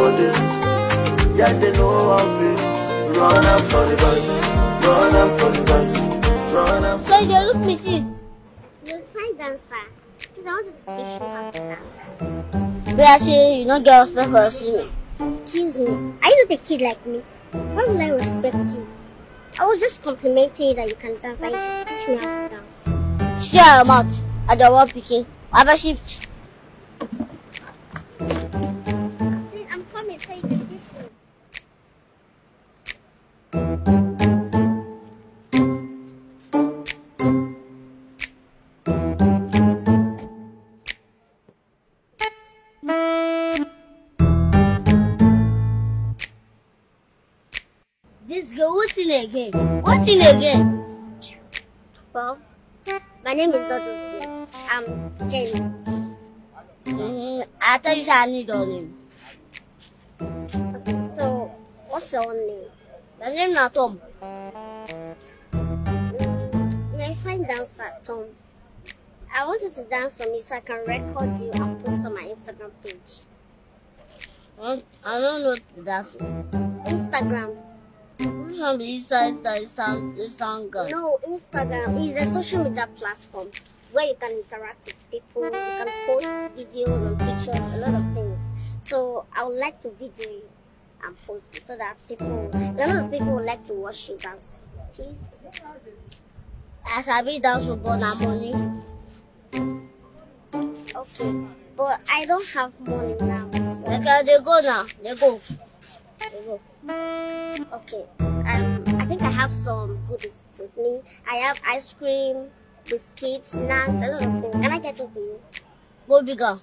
for them. Yeah, they know I'm big. Run out for the boys. Run out for the boys. Run out So you look me sis. You're a fine dancer. Because I wanted to teach me how to dance. But actually, you don't get respect for singing. Excuse me. Are you not a kid like me? Why will I respect you? I was just complimenting you that you can dance and you should teach me how to dance. Shut your mouth. I don't want picking. I have a shift. This girl, what's in again? What's in again? Well, my name is not this girl. I'm Jenny. Mm-hmm. I thought you said I need your name. So, what's your name? My name not Tom. You're a fine dancer, Tom. I want you to dance for me so I can record you and post on my Instagram page. I don't- I don't know that. Instagram. Some Insta, Insta, Insta, Instagram. No, Instagram is a social media platform where you can interact with people, you can post videos and pictures, a lot of things. So I would like to video you and post it so that people, a lot of people like to watch you dance. Please. As I be dance with Bona money. Okay. But I don't have money now. So, Okay, they go now. They go. They go. okay. Um, I think I have some goodies with me. I have ice cream, biscuits, snacks, a lot of things. Can I get it for you? Go bigger.